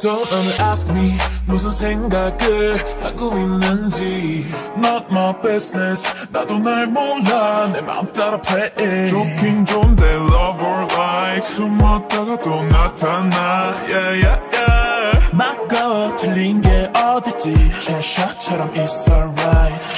Don't ever ask me 무슨 생각을 하고 있는지 Not my business 나도 날 몰라 내 맘 따라 play 좋긴 좋은데 love or like 숨었다가 또 나타나 yeah yeah yeah 맞고 틀린 게 어딨지 캐셔처럼 it's alright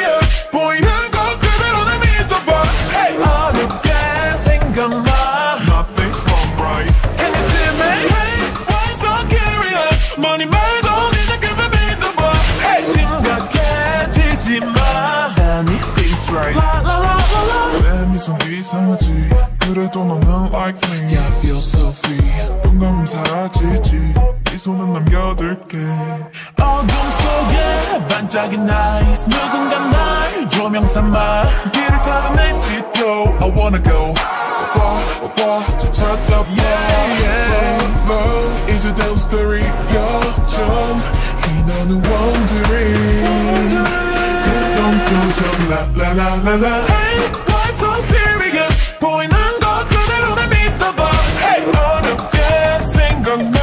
이상하지 그래도 너는 like me Yeah I feel so free 눈감음 사라지지 이 손은 남겨둘게 어둠 속에 반짝인 nice 누군가 날 조명 삼아 길을 찾아낼지 또 I wanna go 와와 저 찾아봐 yeah, yeah. flow 이제 다음 스토리 요점 희나는 wondering 그런 표정 라라라라라 Hey why so serious 보이는 것 그대로 날 믿어봐 Hey 어렵게 생각나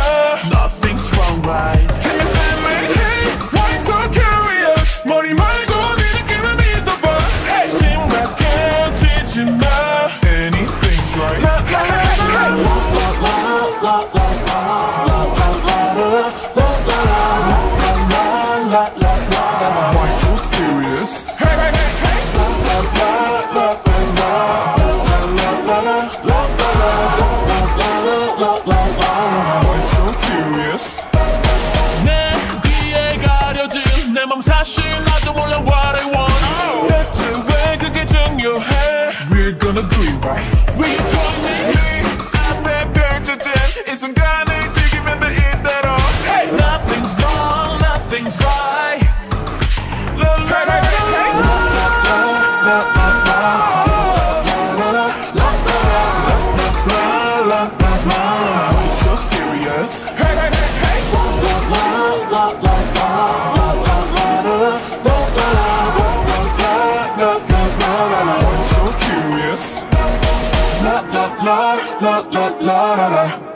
Nothing's wrong right Can you see me? Hey, why so curious? 머리 말고 네 느낌을 믿어봐 Hey 심각해지지 마 그게 중요해 We're gonna do it right Will you join me? 네 앞에 펼쳐진 이 순간을 la la la la la